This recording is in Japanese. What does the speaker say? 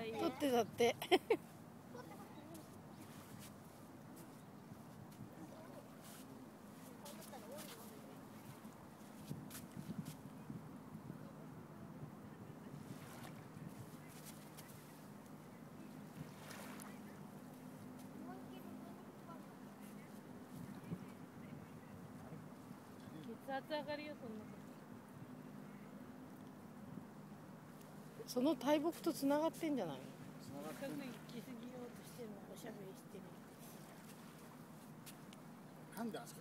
わい。い撮ってだって。血圧上がるよそんなその大木とつながってんじゃないの？近く行き過ぎようとしてもおしゃべりしてる。噛んであそこ